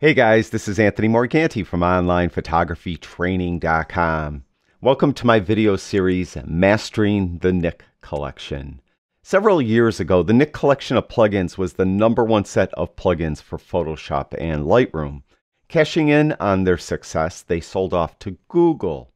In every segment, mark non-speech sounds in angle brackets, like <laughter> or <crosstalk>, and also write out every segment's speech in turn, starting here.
Hey guys, this is Anthony Morganti from OnlinePhotographyTraining.com. Welcome to my video series, Mastering the Nik Collection. Several years ago, the Nik collection of plugins was the number one set of plugins for Photoshop and Lightroom. Cashing in on their success, they sold off to Google.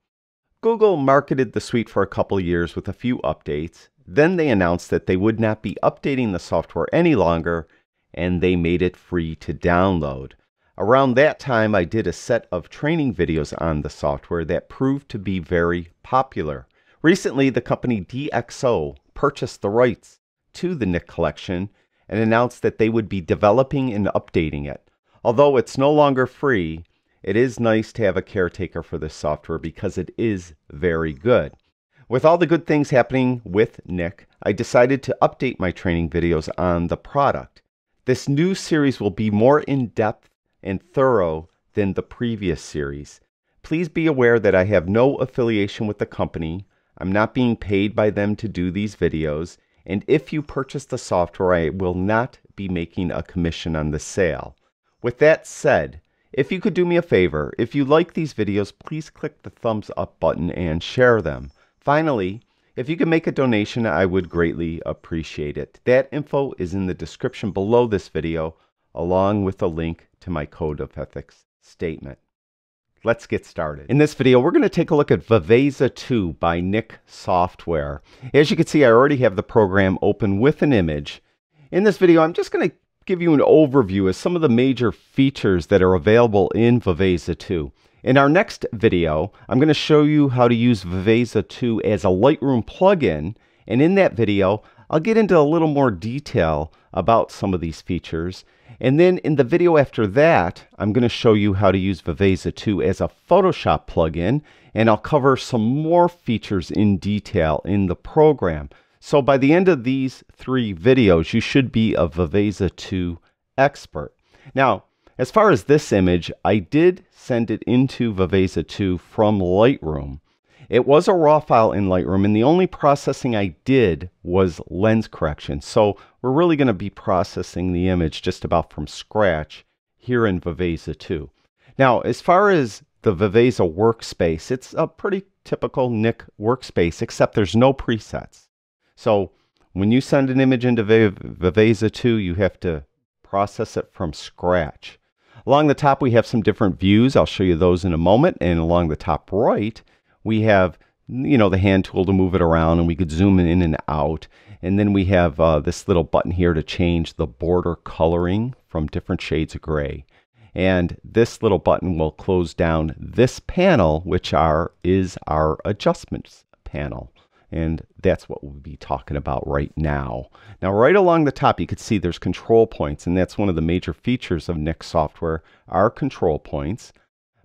Google marketed the suite for a couple years with a few updates. Then they announced that they would not be updating the software any longer, and they made it free to download. Around that time, I did a set of training videos on the software that proved to be very popular. Recently, the company DxO purchased the rights to the Nik collection and announced that they would be developing and updating it. Although it's no longer free, it is nice to have a caretaker for this software because it is very good. With all the good things happening with Nik, I decided to update my training videos on the product. This new series will be more in depth and thorough than the previous series. Please be aware that I have no affiliation with the company. I'm not being paid by them to do these videos. And if you purchase the software, I will not be making a commission on the sale. With that said, if you could do me a favor, if you like these videos, please click the thumbs up button and share them. Finally, if you could make a donation, I would greatly appreciate it. That info is in the description below this video, along with a link to my code of ethics statement. Let's get started. In this video, we're going to take a look at Viveza 2 by Nik Software. As you can see, I already have the program open with an image. In this video, I'm just going to give you an overview of some of the major features that are available in Viveza 2. In our next video, I'm going to show you how to use Viveza 2 as a Lightroom plugin. And in that video, I'll get into a little more detail about some of these features and then in the video after that, I'm going to show you how to use Viveza 2 as a Photoshop plugin, and I'll cover some more features in detail in the program. So by the end of these three videos, you should be a Viveza 2 expert. Now, as far as this image, I did send it into Viveza 2 from Lightroom. It was a raw file in Lightroom, and the only processing I did was lens correction. So we're really going to be processing the image just about from scratch here in Viveza 2. Now, as far as the Viveza workspace, it's a pretty typical Nik workspace, except there's no presets. So when you send an image into Viveza 2, you have to process it from scratch. Along the top, we have some different views. I'll show you those in a moment. And along the top right, we have you know the hand tool to move it around and we could zoom in and out and then we have uh, this little button here to change the border coloring from different shades of gray and this little button will close down this panel which are is our adjustments panel and that's what we'll be talking about right now. Now right along the top you can see there's control points and that's one of the major features of Nik's software are control points.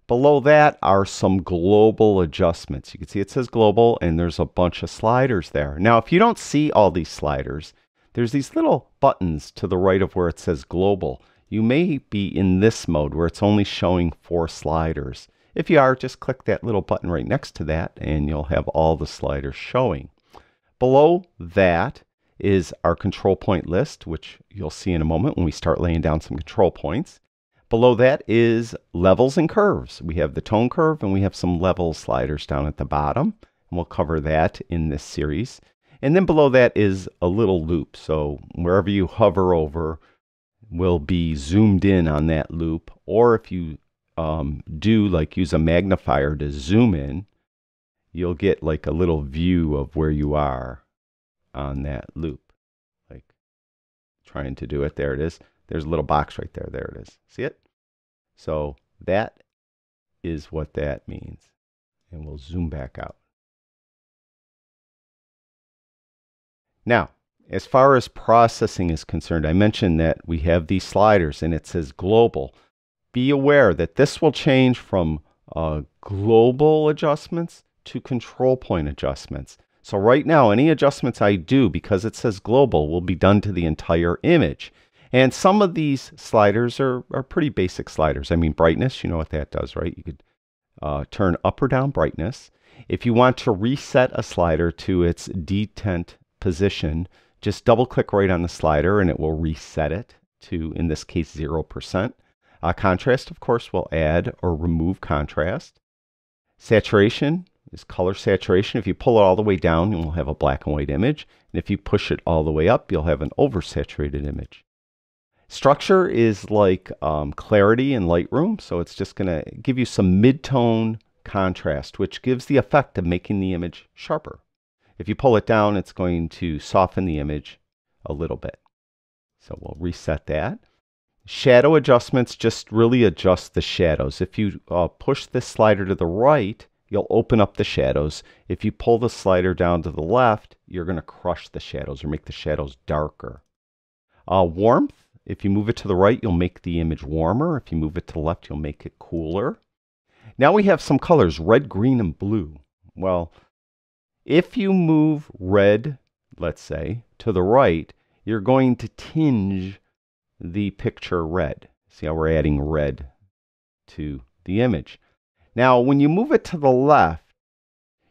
Below that are some global adjustments. You can see it says global and there's a bunch of sliders there. Now, if you don't see all these sliders, there's these little buttons to the right of where it says global. You may be in this mode where it's only showing four sliders. If you are, just click that little button right next to that and you'll have all the sliders showing. Below that is our control point list, which you'll see in a moment when we start laying down some control points. Below that is levels and curves. We have the tone curve and we have some level sliders down at the bottom. And we'll cover that in this series. And then below that is a little loupe. So wherever you hover over will be zoomed in on that loupe. Or if you um, do like use a magnifier to zoom in, you'll get like a little view of where you are on that loupe. Like trying to do it. There it is. There's a little box right there. There it is. See it? So that is what that means. And we'll zoom back out. Now, as far as processing is concerned, I mentioned that we have these sliders and it says global. Be aware that this will change from uh, global adjustments to control point adjustments. So right now, any adjustments I do, because it says global, will be done to the entire image. And some of these sliders are, are pretty basic sliders. I mean, brightness, you know what that does, right? You could uh, turn up or down brightness. If you want to reset a slider to its detent position, just double click right on the slider and it will reset it to, in this case, 0%. Uh, contrast, of course, will add or remove contrast. Saturation is color saturation. If you pull it all the way down, you'll have a black and white image. And if you push it all the way up, you'll have an oversaturated image. Structure is like um, clarity in Lightroom, so it's just going to give you some mid-tone contrast, which gives the effect of making the image sharper. If you pull it down, it's going to soften the image a little bit. So we'll reset that. Shadow adjustments just really adjust the shadows. If you uh, push this slider to the right, you'll open up the shadows. If you pull the slider down to the left, you're going to crush the shadows or make the shadows darker. Uh, warmth, if you move it to the right, you'll make the image warmer. If you move it to the left, you'll make it cooler. Now we have some colors, red, green, and blue. Well, if you move red, let's say, to the right, you're going to tinge the picture red. See how we're adding red to the image. Now, when you move it to the left,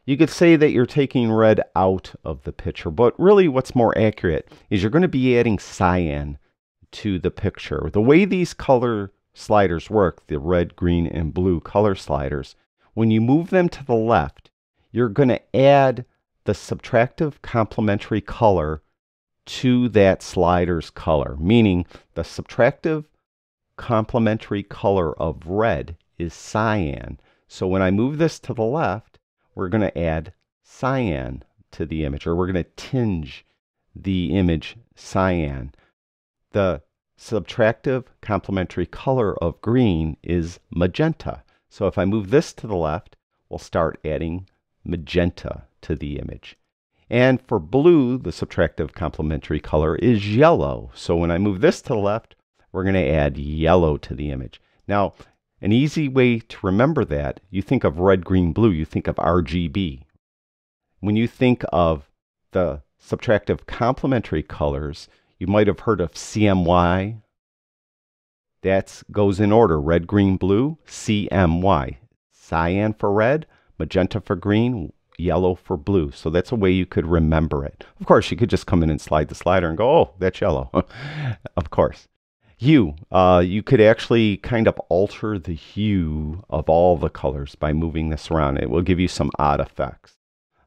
you could say that you're taking red out of the picture, but really what's more accurate is you're going to be adding cyan to the picture. The way these color sliders work, the red, green, and blue color sliders, when you move them to the left, you're going to add the subtractive complementary color to that slider's color, meaning the subtractive complementary color of red is cyan. So when I move this to the left, we're going to add cyan to the image, or we're going to tinge the image cyan. The subtractive complementary color of green is magenta. So if I move this to the left, we'll start adding magenta to the image. And for blue, the subtractive complementary color is yellow. So when I move this to the left, we're going to add yellow to the image. Now, an easy way to remember that, you think of red, green, blue, you think of RGB. When you think of the subtractive complementary colors, you might have heard of CMY. That goes in order red, green, blue, CMY. Cyan for red, magenta for green, yellow for blue. So that's a way you could remember it. Of course, you could just come in and slide the slider and go, oh, that's yellow. <laughs> of course. Hue, uh, you could actually kind of alter the hue of all the colors by moving this around. It will give you some odd effects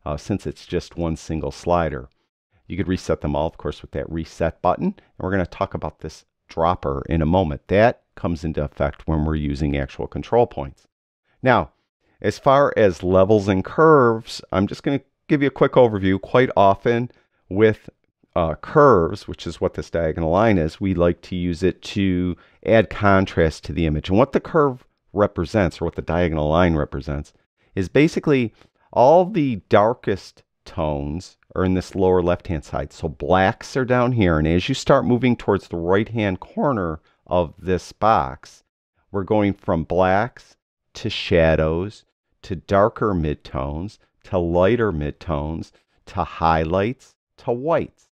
uh, since it's just one single slider. You could reset them all, of course, with that reset button. And we're going to talk about this dropper in a moment. That comes into effect when we're using actual control points. Now, as far as levels and curves, I'm just going to give you a quick overview. Quite often with uh, curves, which is what this diagonal line is, we like to use it to add contrast to the image. And what the curve represents, or what the diagonal line represents, is basically all the darkest tones are in this lower left-hand side. So blacks are down here, and as you start moving towards the right-hand corner of this box, we're going from blacks to shadows to darker midtones to lighter midtones to highlights to whites.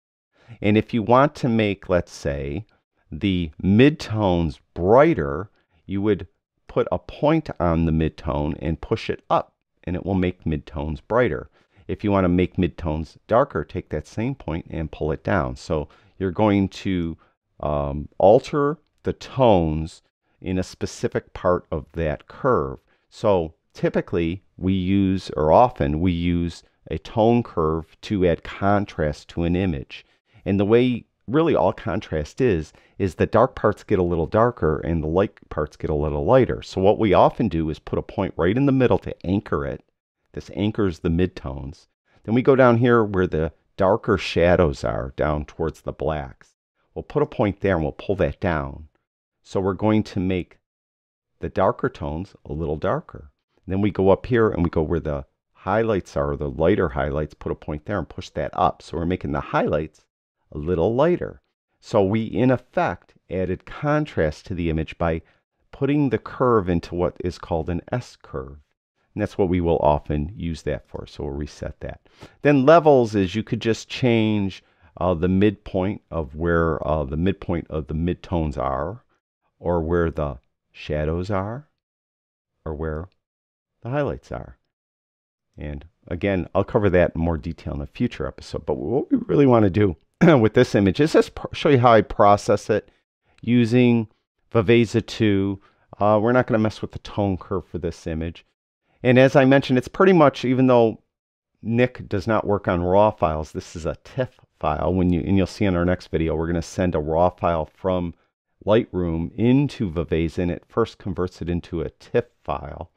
And if you want to make, let's say, the midtones brighter, you would put a point on the midtone and push it up, and it will make midtones brighter. If you want to make midtones darker, take that same point and pull it down. So you're going to um, alter the tones in a specific part of that curve. So typically we use, or often we use a tone curve to add contrast to an image. And the way really all contrast is, is the dark parts get a little darker and the light parts get a little lighter. So what we often do is put a point right in the middle to anchor it. This anchors the midtones. Then we go down here where the darker shadows are, down towards the blacks. We'll put a point there and we'll pull that down. So we're going to make the darker tones a little darker. And then we go up here and we go where the highlights are, the lighter highlights, put a point there and push that up. So we're making the highlights a little lighter. So we, in effect, added contrast to the image by putting the curve into what is called an S-curve. And that's what we will often use that for. So we'll reset that. Then levels is you could just change uh, the midpoint of where uh, the midpoint of the midtones are, or where the shadows are, or where the highlights are. And again, I'll cover that in more detail in a future episode. But what we really want to do <clears throat> with this image is just show you how I process it using Viveza 2. Uh, we're not going to mess with the tone curve for this image. And as I mentioned, it's pretty much, even though Nik does not work on RAW files, this is a TIFF file. When you, and you'll see in our next video, we're going to send a RAW file from Lightroom into Viveza, and it first converts it into a TIFF file.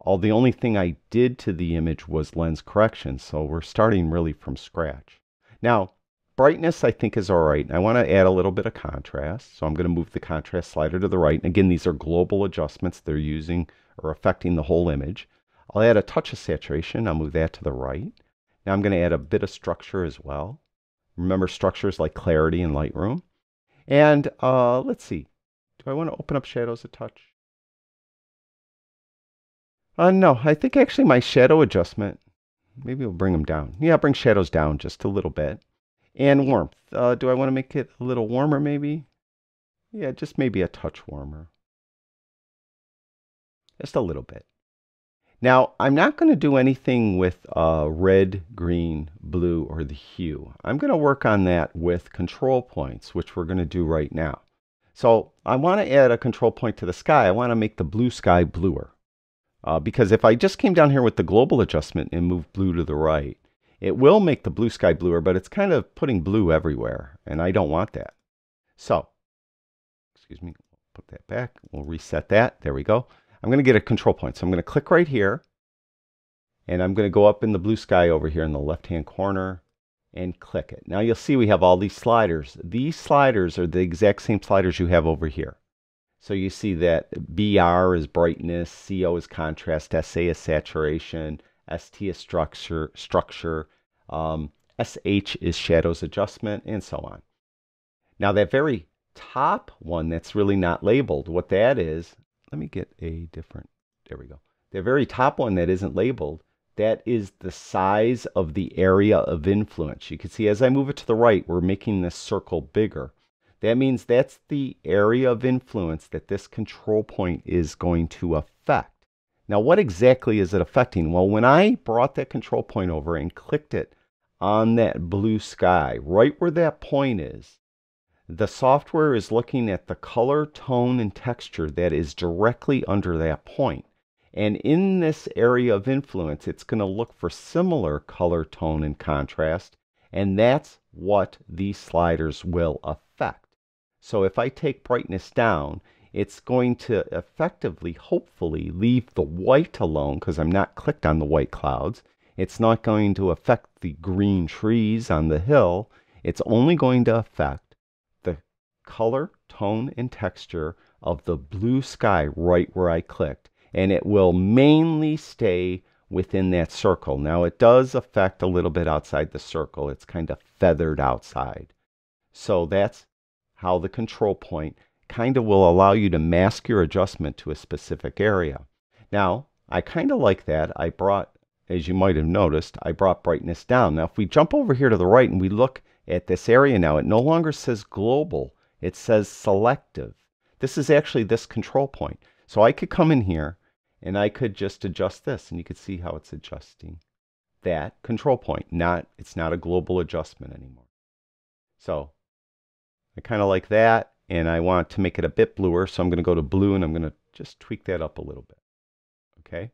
All the only thing I did to the image was lens correction, so we're starting really from scratch. Now, brightness I think is all right. I want to add a little bit of contrast, so I'm going to move the contrast slider to the right. And again, these are global adjustments. They're using or affecting the whole image. I'll add a touch of saturation. I'll move that to the right. Now I'm going to add a bit of structure as well. Remember structures like clarity in Lightroom. And uh, let's see. Do I want to open up shadows a touch? Uh, no, I think actually my shadow adjustment, maybe we'll bring them down. Yeah, bring shadows down just a little bit. And warmth. Uh, do I want to make it a little warmer maybe? Yeah, just maybe a touch warmer. Just a little bit. Now, I'm not going to do anything with uh, red, green, blue, or the hue. I'm going to work on that with control points, which we're going to do right now. So I want to add a control point to the sky. I want to make the blue sky bluer. Uh, because if I just came down here with the global adjustment and moved blue to the right, it will make the blue sky bluer, but it's kind of putting blue everywhere, and I don't want that. So, excuse me, put that back. We'll reset that. There we go. I'm going to get a control point. So I'm going to click right here, and I'm going to go up in the blue sky over here in the left-hand corner and click it. Now you'll see we have all these sliders. These sliders are the exact same sliders you have over here. So you see that BR is brightness, CO is contrast, SA is saturation, ST is structure, structure um, SH is shadows adjustment, and so on. Now that very top one that's really not labeled, what that is, let me get a different, there we go. The very top one that isn't labeled, that is the size of the area of influence. You can see as I move it to the right, we're making this circle bigger. That means that's the area of influence that this control point is going to affect. Now, what exactly is it affecting? Well, when I brought that control point over and clicked it on that blue sky, right where that point is, the software is looking at the color, tone, and texture that is directly under that point. And in this area of influence, it's going to look for similar color, tone, and contrast. And that's what these sliders will affect. So if I take brightness down, it's going to effectively, hopefully, leave the white alone because I'm not clicked on the white clouds. It's not going to affect the green trees on the hill. It's only going to affect color, tone, and texture of the blue sky right where I clicked. And it will mainly stay within that circle. Now, it does affect a little bit outside the circle. It's kind of feathered outside. So that's how the control point kind of will allow you to mask your adjustment to a specific area. Now, I kind of like that. I brought, as you might have noticed, I brought brightness down. Now, if we jump over here to the right and we look at this area now, it no longer says global. It says selective. This is actually this control point. So I could come in here and I could just adjust this and you could see how it's adjusting that control point. Not, it's not a global adjustment anymore. So I kind of like that, and I want to make it a bit bluer, so I'm going to go to blue, and I'm going to just tweak that up a little bit. Okay?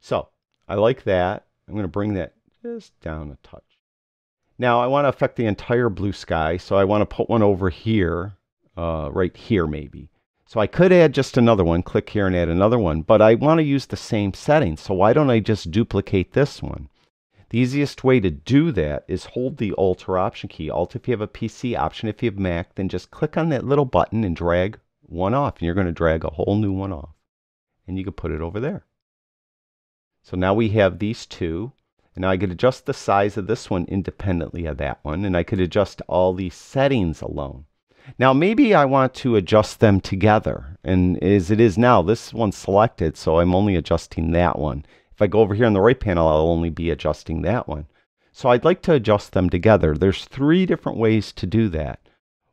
So, I like that. I'm going to bring that just down a touch. Now, I want to affect the entire blue sky, so I want to put one over here, uh, right here maybe. So I could add just another one, click here and add another one, but I want to use the same settings, so why don't I just duplicate this one? The easiest way to do that is hold the Alt or Option key. Alt if you have a PC, Option if you have Mac, then just click on that little button and drag one off. And you're going to drag a whole new one off. And you can put it over there. So now we have these two. And now I could adjust the size of this one independently of that one. And I could adjust all these settings alone. Now maybe I want to adjust them together. And as it is now, this one's selected, so I'm only adjusting that one. If I go over here on the right panel, I'll only be adjusting that one. So I'd like to adjust them together. There's three different ways to do that.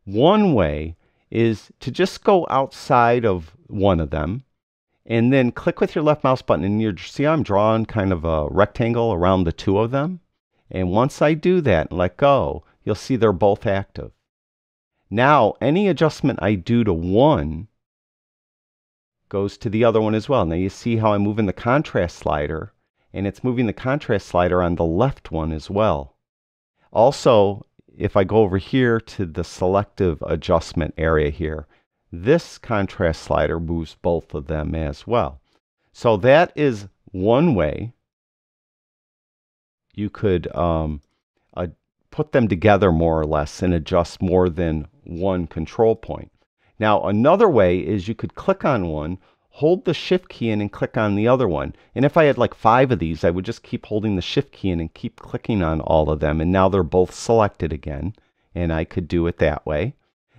One way is to just go outside of one of them and then click with your left mouse button and you see I'm drawing kind of a rectangle around the two of them. And once I do that and let go, you'll see they're both active. Now, any adjustment I do to one goes to the other one as well. Now you see how I'm moving the contrast slider, and it's moving the contrast slider on the left one as well. Also, if I go over here to the selective adjustment area here, this contrast slider moves both of them as well. So that is one way you could um, uh, put them together more or less and adjust more than one control point. Now, another way is you could click on one, hold the shift key in and click on the other one. And if I had like five of these, I would just keep holding the shift key in and keep clicking on all of them. And now they're both selected again. And I could do it that way.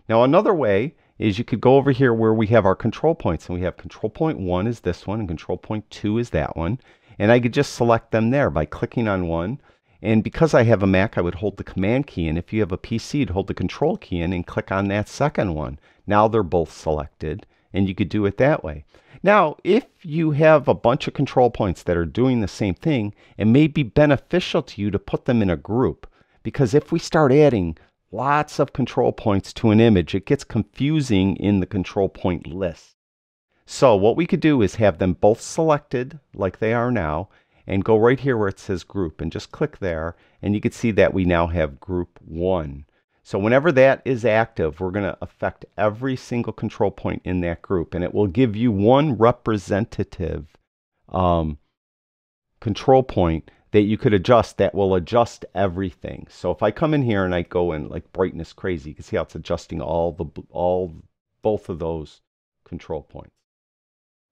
Now, another way is you could go over here where we have our control points. And we have control point one is this one, and control point two is that one. And I could just select them there by clicking on one. And because I have a Mac, I would hold the Command key. And if you have a PC, you'd hold the Control key in and click on that second one. Now they're both selected, and you could do it that way. Now, if you have a bunch of control points that are doing the same thing, it may be beneficial to you to put them in a group. Because if we start adding lots of control points to an image, it gets confusing in the control point list. So what we could do is have them both selected like they are now and go right here where it says group and just click there and you can see that we now have group 1. So whenever that is active, we're going to affect every single control point in that group, and it will give you one representative um, control point that you could adjust that will adjust everything. So if I come in here and I go in like brightness crazy, you can see how it's adjusting all the all both of those control points.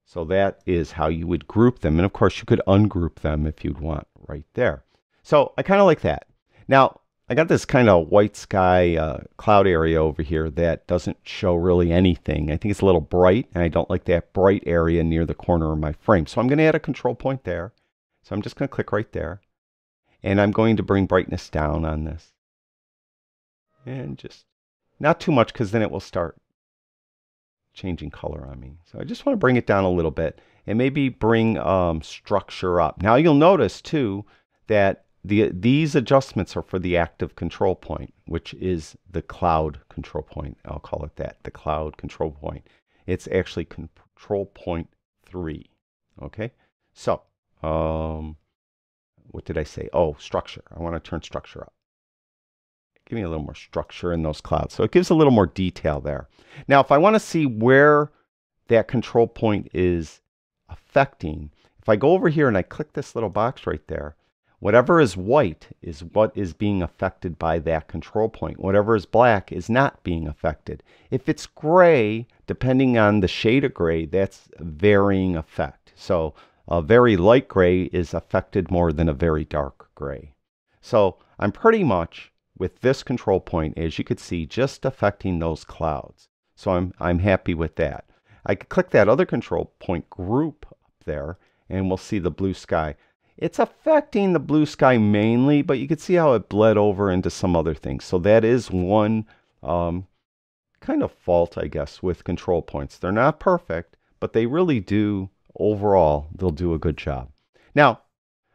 So that is how you would group them, and of course you could ungroup them if you'd want right there. So I kind of like that. Now I got this kind of white sky uh, cloud area over here that doesn't show really anything. I think it's a little bright, and I don't like that bright area near the corner of my frame. So I'm going to add a control point there. So I'm just going to click right there. And I'm going to bring brightness down on this. And just not too much because then it will start changing color on me. So I just want to bring it down a little bit and maybe bring um, structure up. Now you'll notice too that the, these adjustments are for the active control point, which is the cloud control point. I'll call it that, the cloud control point. It's actually control point three. Okay, so um, what did I say? Oh, structure. I want to turn structure up. Give me a little more structure in those clouds. So it gives a little more detail there. Now, if I want to see where that control point is affecting, if I go over here and I click this little box right there, Whatever is white is what is being affected by that control point. Whatever is black is not being affected. If it's gray, depending on the shade of gray, that's varying effect. So a very light gray is affected more than a very dark gray. So I'm pretty much with this control point, as you could see, just affecting those clouds. So I'm, I'm happy with that. I could click that other control point group up there and we'll see the blue sky. It's affecting the blue sky mainly, but you can see how it bled over into some other things. So that is one um, kind of fault, I guess, with control points. They're not perfect, but they really do, overall, they'll do a good job. Now,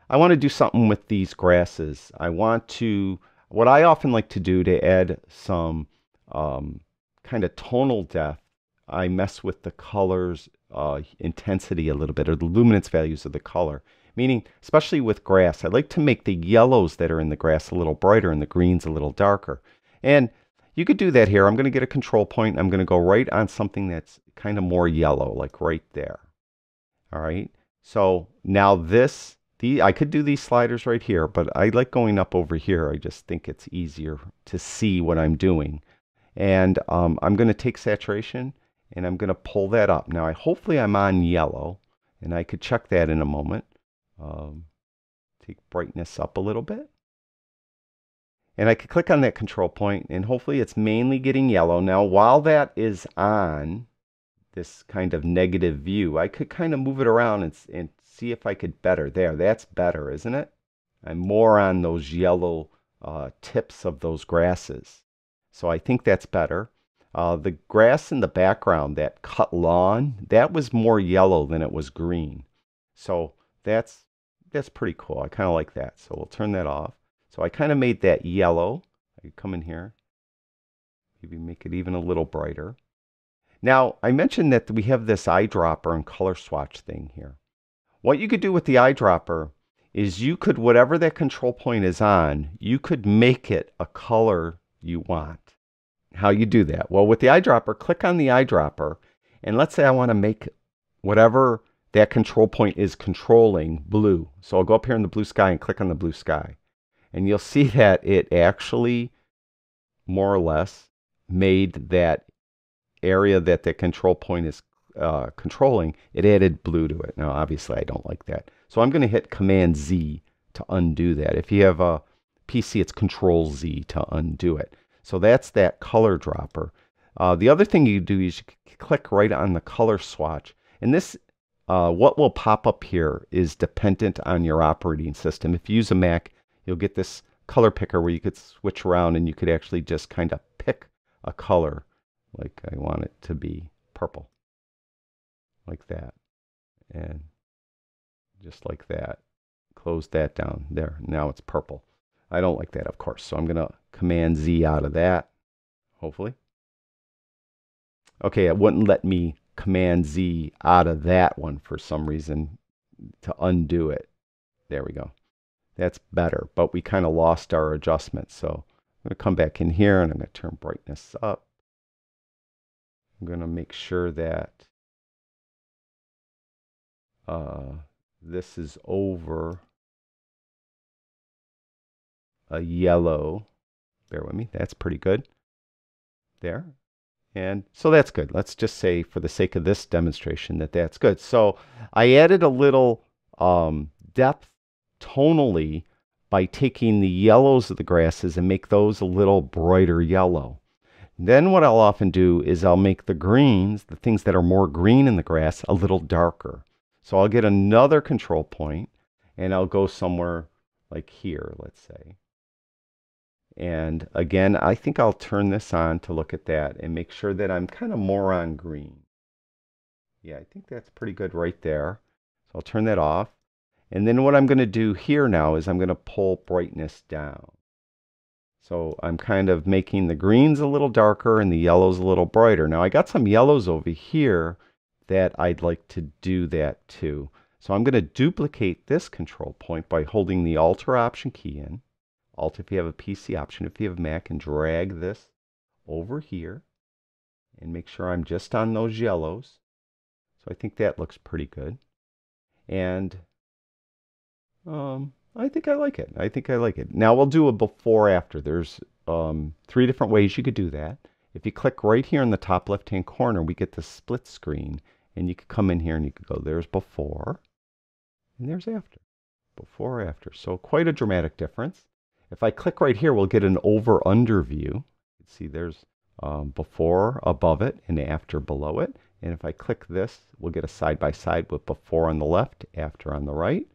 I want to do something with these grasses. I want to, what I often like to do to add some um, kind of tonal depth, I mess with the colors uh, intensity a little bit, or the luminance values of the color. Meaning, especially with grass, I like to make the yellows that are in the grass a little brighter and the greens a little darker. And you could do that here. I'm going to get a control point. I'm going to go right on something that's kind of more yellow, like right there. All right. So now this, the I could do these sliders right here, but I like going up over here. I just think it's easier to see what I'm doing. And um, I'm going to take saturation and I'm going to pull that up. Now, I hopefully I'm on yellow, and I could check that in a moment. Um, take brightness up a little bit. And I could click on that control point and hopefully it's mainly getting yellow. Now while that is on this kind of negative view, I could kind of move it around and, and see if I could better. There, that's better, isn't it? I'm more on those yellow uh, tips of those grasses. So I think that's better. Uh, the grass in the background, that cut lawn, that was more yellow than it was green. So that's that's pretty cool. I kind of like that. So we'll turn that off. So I kind of made that yellow. I could come in here. Maybe make it even a little brighter. Now, I mentioned that we have this eyedropper and color swatch thing here. What you could do with the eyedropper is you could, whatever that control point is on, you could make it a color you want. How you do that? Well, with the eyedropper, click on the eyedropper, and let's say I want to make whatever that control point is controlling blue. So I'll go up here in the blue sky and click on the blue sky. And you'll see <laughs> that it actually, more or less, made that area that the control point is uh, controlling, it added blue to it. Now, obviously, I don't like that. So I'm going to hit Command Z to undo that. If you have a PC, it's Control Z to undo it. So that's that color dropper. Uh, the other thing you do is you click right on the color swatch. And this, uh, what will pop up here is dependent on your operating system. If you use a Mac, you'll get this color picker where you could switch around and you could actually just kind of pick a color like I want it to be purple. Like that. And just like that. Close that down. There. Now it's purple. I don't like that of course. So I'm gonna command Z out of that. Hopefully. Okay it wouldn't let me command Z out of that one for some reason to undo it. There we go. That's better but we kind of lost our adjustment. So I'm going to come back in here and I'm going to turn brightness up I'm going to make sure that uh, this is over a yellow. Bear with me. That's pretty good. There. And so that's good. Let's just say for the sake of this demonstration that that's good. So I added a little um, depth tonally by taking the yellows of the grasses and make those a little brighter yellow. Then what I'll often do is I'll make the greens, the things that are more green in the grass, a little darker. So I'll get another control point and I'll go somewhere like here, let's say. And again, I think I'll turn this on to look at that and make sure that I'm kind of more on green. Yeah, I think that's pretty good right there. So I'll turn that off. And then what I'm going to do here now is I'm going to pull brightness down. So I'm kind of making the greens a little darker and the yellows a little brighter. Now I got some yellows over here that I'd like to do that too. So I'm going to duplicate this control point by holding the Alt or Option key in. Alt if you have a PC option if you have Mac and drag this over here and make sure I'm just on those yellows. So I think that looks pretty good. And um, I think I like it. I think I like it. Now we'll do a before after. There's um, three different ways you could do that. If you click right here in the top left hand corner, we get the split screen. And you could come in here and you could go, there's before and there's after. Before after. So quite a dramatic difference. If I click right here, we'll get an over under view. See, there's um, before above it and after below it. And if I click this, we'll get a side by side with before on the left, after on the right.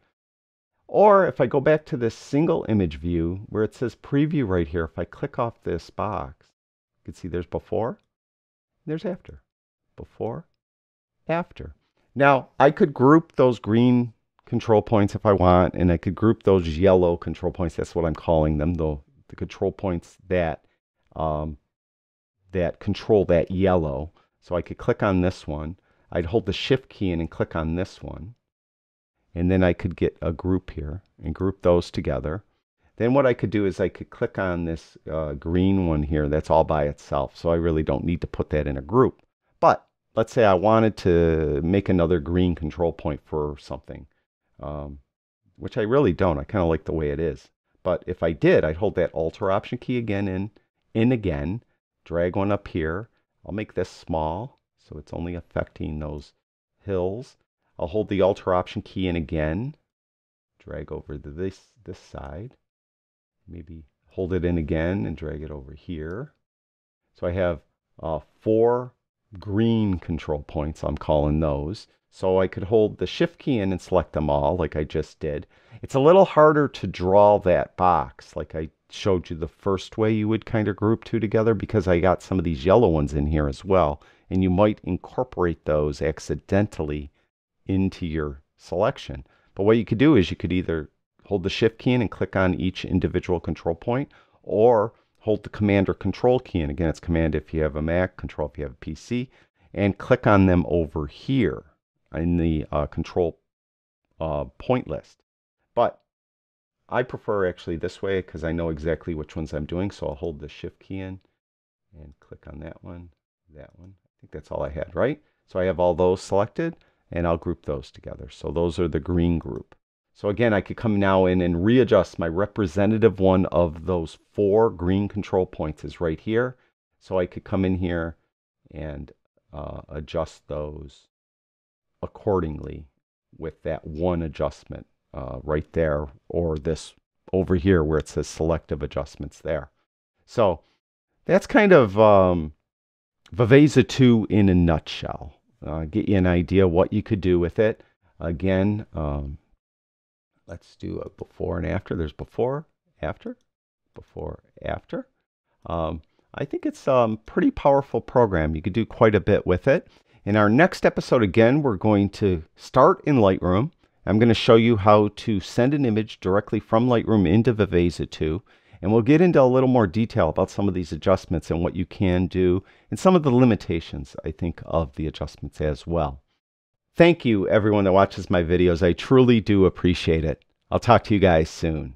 Or if I go back to this single image view where it says preview right here, if I click off this box, you can see there's before, there's after. Before, after. Now, I could group those green control points if I want, and I could group those yellow control points. That's what I'm calling them, the, the control points that, um, that control that yellow. So I could click on this one. I'd hold the shift key in and click on this one. And then I could get a group here and group those together. Then what I could do is I could click on this uh, green one here. That's all by itself. So I really don't need to put that in a group. But let's say I wanted to make another green control point for something, um, which I really don't. I kind of like the way it is. But if I did, I'd hold that Alt or Option key again in, in again, drag one up here. I'll make this small so it's only affecting those hills. I'll hold the Alt or Option key in again, drag over to this, this side, maybe hold it in again and drag it over here. So I have uh, four green control points, I'm calling those. So I could hold the shift key in and select them all like I just did. It's a little harder to draw that box like I showed you the first way you would kind of group two together because I got some of these yellow ones in here as well. And you might incorporate those accidentally into your selection. But what you could do is you could either hold the shift key in and click on each individual control point or hold the Command or Control key, and again, it's Command if you have a Mac, Control if you have a PC, and click on them over here in the uh, Control uh, point list. But I prefer actually this way because I know exactly which ones I'm doing. So I'll hold the Shift key in and click on that one, that one. I think that's all I had, right? So I have all those selected and I'll group those together. So those are the green group. So again, I could come now in and readjust my representative one of those four green control points is right here. So I could come in here and uh, adjust those accordingly with that one adjustment uh, right there or this over here where it says selective adjustments there. So that's kind of um, Viveza 2 in a nutshell. Uh, get you an idea what you could do with it. Again, um, let's do a before and after. There's before, after, before, after. Um, I think it's a um, pretty powerful program. You could do quite a bit with it. In our next episode, again, we're going to start in Lightroom. I'm going to show you how to send an image directly from Lightroom into Viveza 2. And we'll get into a little more detail about some of these adjustments and what you can do and some of the limitations, I think, of the adjustments as well. Thank you, everyone that watches my videos. I truly do appreciate it. I'll talk to you guys soon.